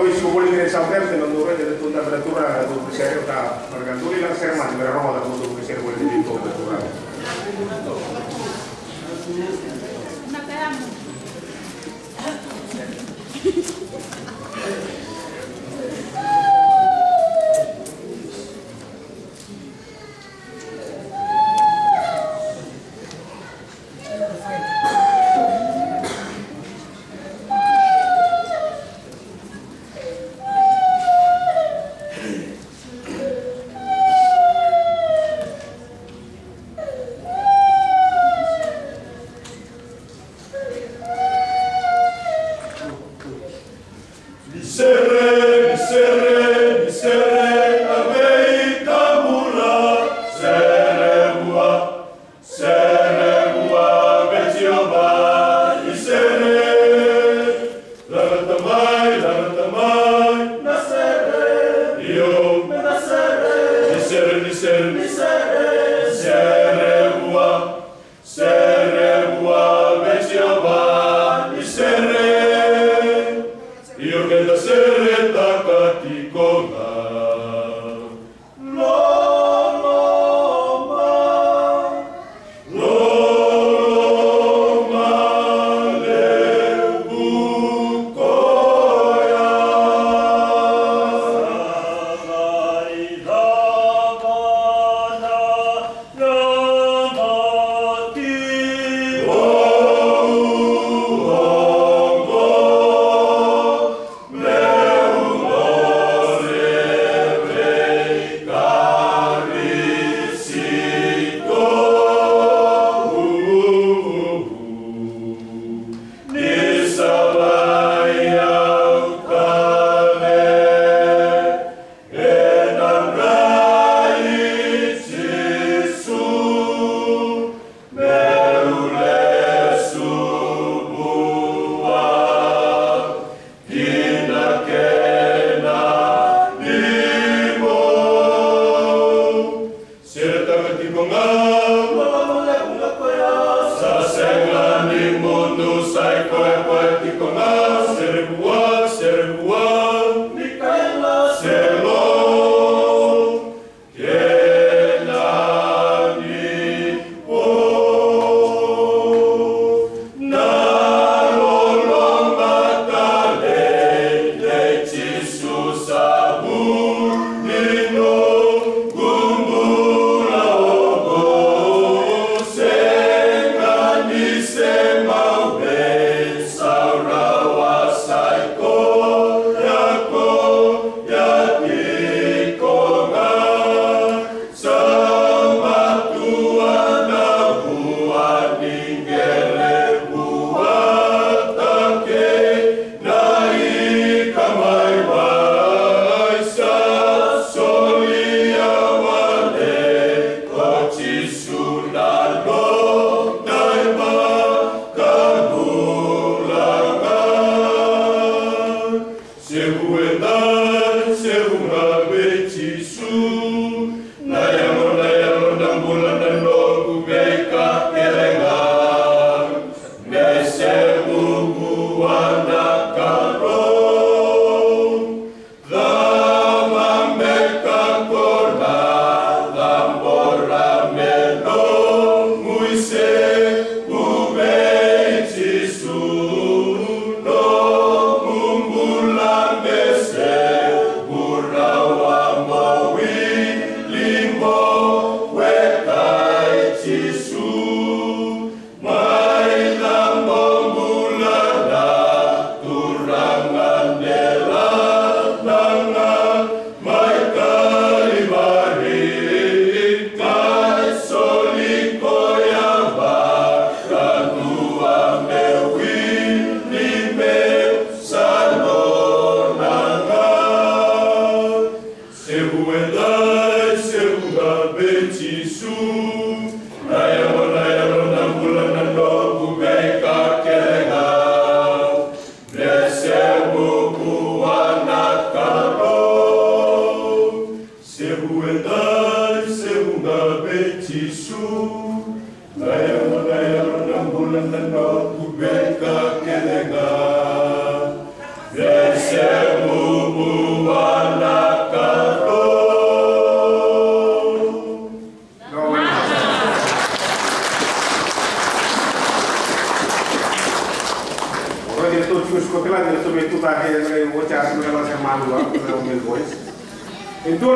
போய் ஸ்கூலுக்கு சப்தத்தில் வந்து ஒரு இது தூண்ட பிரதூர தூக்கு சேர மறக்க தூளிலாம் சேர மாட்டேங்கிறோம் அதை தூக்கு சேர போய் தூக்கு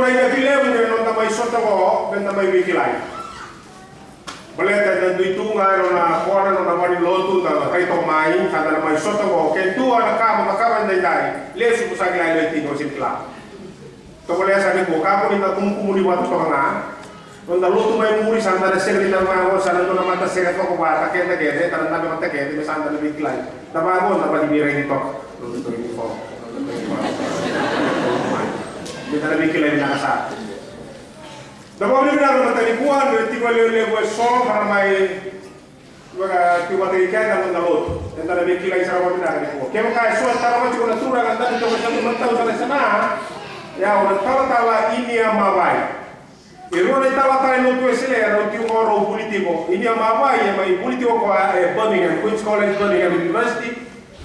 nañu akileemu ne noon damay sottogoo ben damay wiikilaayi balete na duy tuungaaro na koonano na wani loo tuungal rayto maayi kada damay sottogoo ken tuwana kaamu na su nañ daari leesi bu sagilaay lay tiino sinkilaa toko leesani ko kaamu ni na kumkumuni watu tokanaa onda lutu mai muri santa de segri da ma go sana na mata segri ko ko bata ke de ke tan na mata ke de santa de biklai da ma go na pa di reng tok lutu ni ko Kita na biklai na kasa. Da ni na mata ni kuan ni ti ko le ko so para mai Waga ti ika ka na na ni ko. Ke ka so ta ma ti ko na tura ka ta to ko sa mata sa sana. Ya, ora tala-tala ini yang mawai. Irone tava tale no tuo sele era un tio oro politico. Ini ama vai e mai politico ko e Birmingham, Queen's College Birmingham University.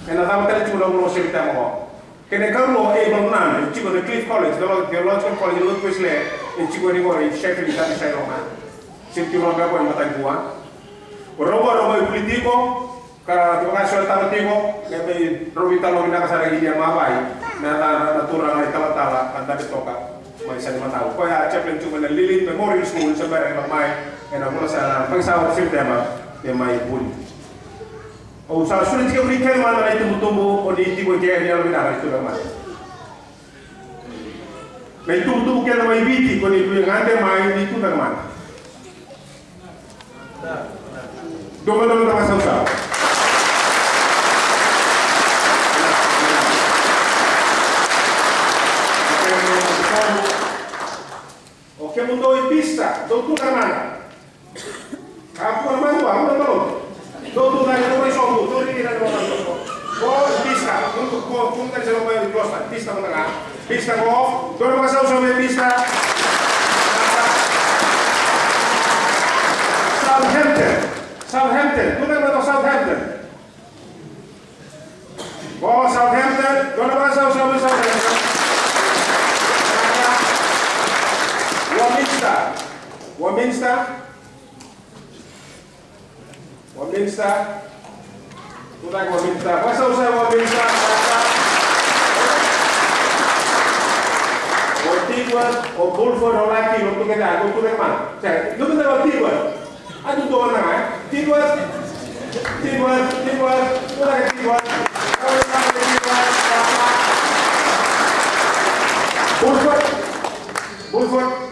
E na no se vita mo. che nel Carlo è coordinato il ciclo del Cliff College, Theological College, dove questo è il ciclo di cuore, il chef di Tati Shai Roma, se ti rompe poi ma tanto qua. Robo robo il politico, cara tu kasih taro tiko, kami robi talo mina kasar gini ya mawai, nata natura nari tala tala, kanta betoka, mai il lima tahu. Kau ya chaplain cuma na Lilith Memorial School, sebenarnya ramai, enak mula saya, pangsawat sih tema, tema ibu. O sa sulit ka berikan mana na tumbutumbo o di tibo kaya niya lang na ito naman. May tumbutumbo kaya na may biti ko ni yung ande may dito naman. Dumadalo na kasawsaw. Oke mundo in pista, doutor Carmana. Aku naman to, aku naman to. Doutor na ito may sobo, doutor ni ήταν μόνο αυτό. Πώς πίστα, πού ήταν σε λογαριασμό γλώσσα, πίστα μοναγά. Πίστα εγώ, τώρα μας άκουσαμε πίστα. Southampton, Southampton, πού ήταν το Southampton; Εγώ Southampton, τώρα μας άκουσαμε Southampton. Westminster, Westminster, Westminster, votaanko on mitään vasausaivaa mitään Motiwas o Bulford o Laki no tu kena aku tu memang. Saya, lu betul a Aku tu orang é? Tiwas, tiwas, tiwas, tu lagi tiwas. Bulford, Bulford,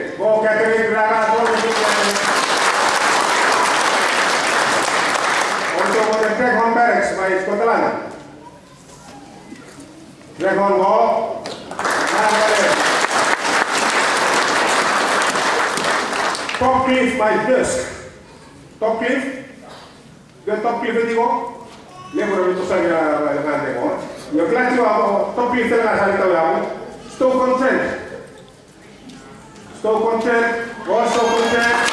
Presidente, con Catherine Gravato, also for the Dragon Barracks by Scotland. Dragon War, Top Cliff by Dusk. Top Cliff? Io Top Cliff dico? Lei vorrebbe tossare grande, no? Io classico, Top Cliff è la salita, bravo. Sto contento. Estou contente, hoje estou contente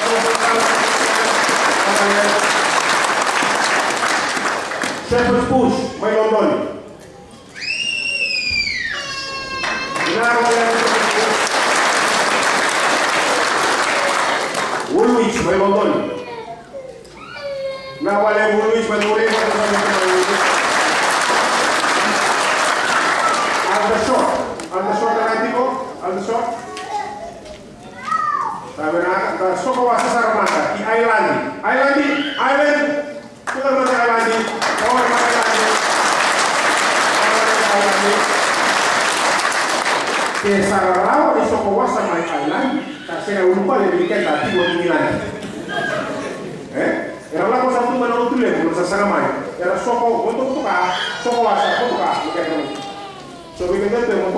Shepherd's Bush, mãe Londônia. Woolwich, mãe Londônia. Nabalé Woolwich, mãe Londônia. Uh, soko wa sa Saramata, i Islandi. Islandi, Island, kita mga Islandi, kawal mga Islandi. Islandi. Kaya Sararawa ni soko wa sa mga Island, kasi na lupa na bigyan dati mo Islandi. Eh? Era lá com essa turma no outro lembro, nessa Saramai. Era soko, quanto tocar, soko wa sa, quanto tocar, não quer não. So we can get them,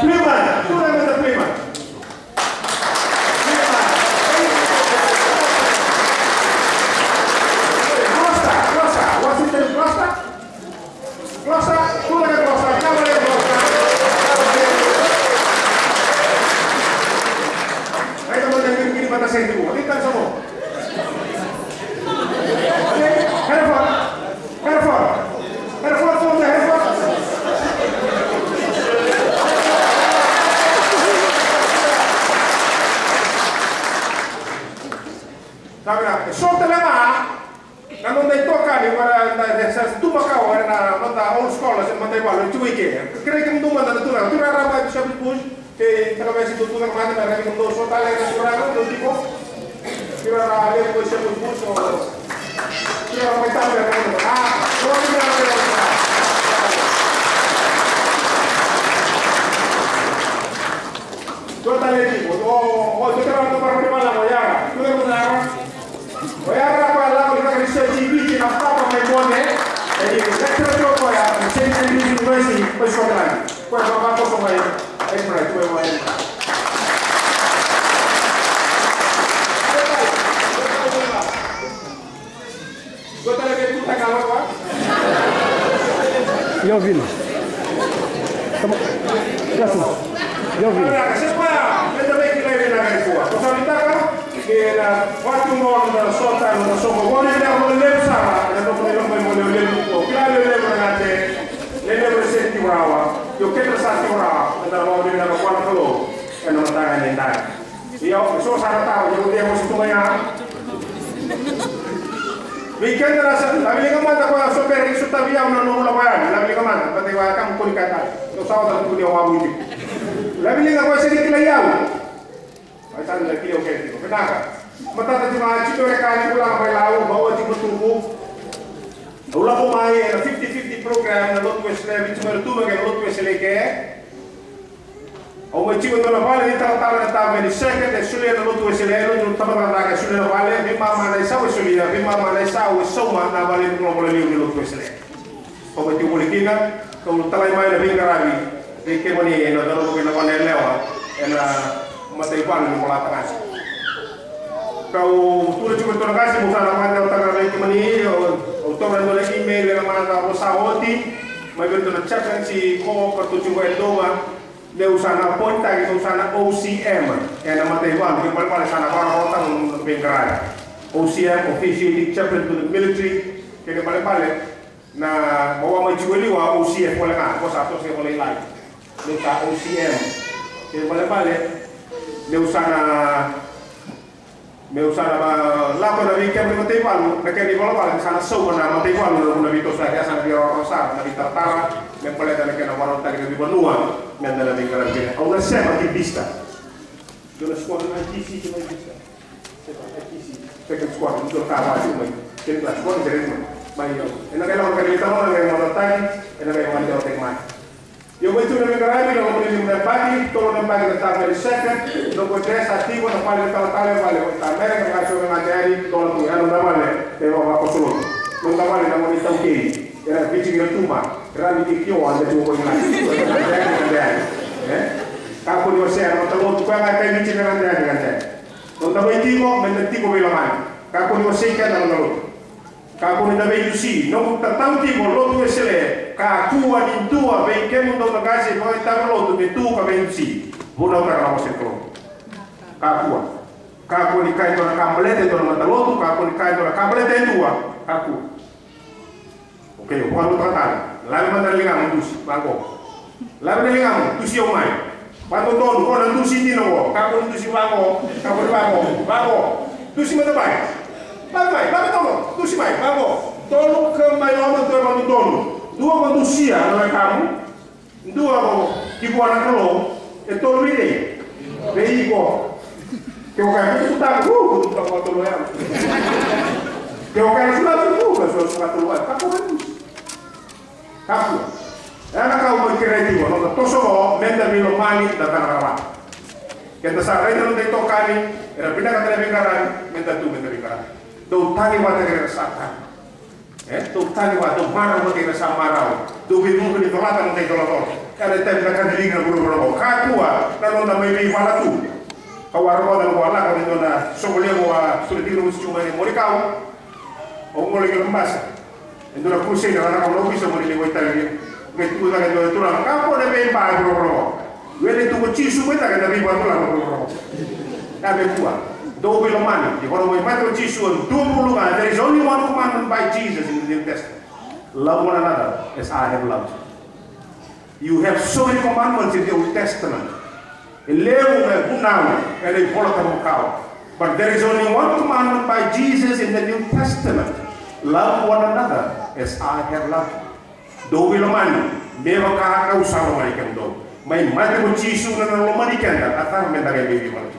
Freeman. push te traverse do tudo mais para mim quando só tá lá na sua do tipo que era ali com esse pulso que era mais tarde ah só que era Total equipo, o o te trabajo para que mala moyara, tú de una moyara para la que que se divide na me pone, e dice, "Te trabajo para que se divide no es y pues otra." Pues vamos con ahí. Lembra, tu eu lembro. Gostaria de ver tu tá calado agora? E ouvindo. Tamo... Graças. E ouvindo. Vocês para, que levei na minha rua. Você me taca? Que era quatro mortos da sua tarde, da sua e é um lembro, sabe? Não falei, não foi um não. Claro, eu lembro, né? Eu lembro, eu sei que la sa brava, andare a vedere da quattro loro e non andare a niente. Io sono sarà io devo studiare. Weekend na sa labi nga manda ko so per iso tabi ang nanu la bayan labi nga manda pati wa kam ko ko ni wa mu ni labi nga ko sa di kilayaw ay tan la kilaw ke ko mata ta ma ci to ka ni kula may lawo ba wa ti mutubu Ula ko mai na 50-50 program na lot wes le bitu mer tu lot le ke O mai ci quando la vale di trattare la tavola di secca e sulle na lot wes le lo tama na raga sulle na vale. Mi mama na sa wes sulle mi mama na sa wes so ma na vale no mo le li lot wes le O mai ti mo le kina ko lo talai mai na binga rabi e ke mo ni no daro ko na vale lewa e na matai pan mo la tangas kau tulis cuma terima kasih bukan nama kau tak ada mani o to ran dole email na mana ko sa oti mai bento na chat kan si ko ko to chungo endoma le usana ponta ke usana OCM e na mate wa ke pal pal sana para ko tang bengara OCM officially chaplain to the military. Ke ke pal pal na bawa mai jueli wa OCF wala ka ko sa to se ko lai le ka OCM ke pal pal le usana meusana la pona vi kiam ko teiwan na kani bola bala sana so bona ma teiwan no na vi to sa ka sana vi ro sa na vi tartara me pole da ke na waro ta ke vi bonua me da la vi kara vi a una sema che vista. Do la scuola na chi si che mai vista. Se va a chi si perché scuola non do ta va su mai che la scuola che remo mai io na che la organizzamo na che mo ta e na che mo ta mai Διομετρούν με γράμμι να γνωρίζουν με πάτη, τώρα να πάει μετά με σέκα, να κοντρέ στα τίγο να πάλι τα λεπτά λεβάλε. Τα μέρα να κάτσω με ματιάρι, τώρα που κάνω να βάλε, εγώ θα κοσούλω. Lo tavale da morire sta ok, era vice di Tuma, era di più al tuo cognati, eh? Capo di Osea, non te lo tu quella che vice di Andrea di te. Non da voi dico, me ne dico ve la mano. Capo di Osea che è da loro. Capo di Davide sì, non da tanti con loro due se le ka tua di tua ve che non da gasi poi ta lo tu che tu ka ve si. Buona per la vostra tro. Ka tua. Ka ko ni kai to na kamblete to na lo tu ka ko ni kai to na kamblete tua. Ka ku. Oke, bukan lu tratar. Lalu mandar linga tus, bago. Lalu de linga tus yo mai. Pato don ko na tus ini no, ka ko tus bago, ka ko bago, bago. Mata bai. Bago mai, bago tomo, tus mai, bago. Tolo ke to. Dua quando sia no è kamu. Dua ko ki buona kolo e tolo ide. Vei ko. Che o kai tu ta ku, tu ta ko tolo ya. Che o kai sulla tu ku, so sulla tolo ya. Ka ko kapu ana ka mo kireti wo no to so menda mi lo mani da tanarawa kenta sa rei non dei tokani era pindah ka tele menta tu menta bikaran do tani wa tele sa ta eh do tani wa do mara mo tele sa mara do bi mo ni tolata non dei tolato era te ka ka dilinga buru buru ka kuwa na non da mai bi wala tu kawar mo dan wala ka ni na sogole mo wa sulit dinu cuma ni morikaw o mo le mas Endura kursi na na ko bisa mo ni ko tali ngai tu ka ni tu la ka ko ne be pa buru buru Wele tu ko chisu mo ta ka na bi ba tu la buru buru ka be kuwa Dobeloman, the one way of jesus and Dumbuluman. There is only one commandment by Jesus in the New Testament. Love one another as I have loved you. You have so many commandments in the Old Testament. But there is only one commandment by Jesus in the New Testament. Love one another as I have loved you. Dobeloman, Meva Kahaka Usalamanikan do. May Matthew Jisoo and Lomanikan, Atar gave you Manager.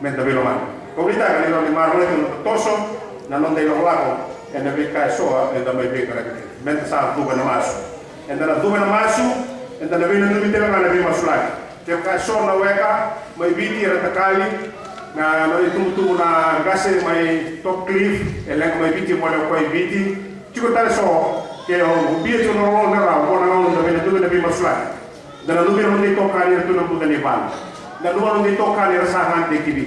Bi ma me da be lo mani ko rita ga lo ni mar lo to toso na non dei lo lago e ne be ka so e da mai be ka ga me sa du na masu e da du na masu e da be na mi te na weka mai biti ra takali na mai tum tum na gase mai top cliff e leng mai biti mo le ko biti tiko tale so ke o bia to no ro na ra mo na no da be tu na be masla da na lubi ron to ka ni tu na duma ngi tokka ne sahan de kibi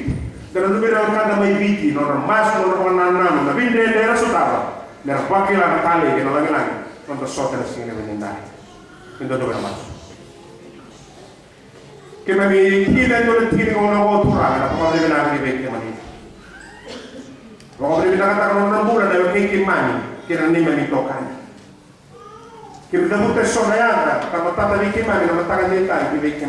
dana lu bere ka da may biti non non mas non non nan nan na binde de rasutava ne rabaki la tale che non la ngani non da sotto la signora venendai quindi dove la mas che ma mi chiede non ti dico una volta la come deve andare di vecchia mani Robre mi da kata non non bulan da che mani che non nemmeno mi toccano che da tutte sono andata, la matata di che mani, la matata di età, di vecchia.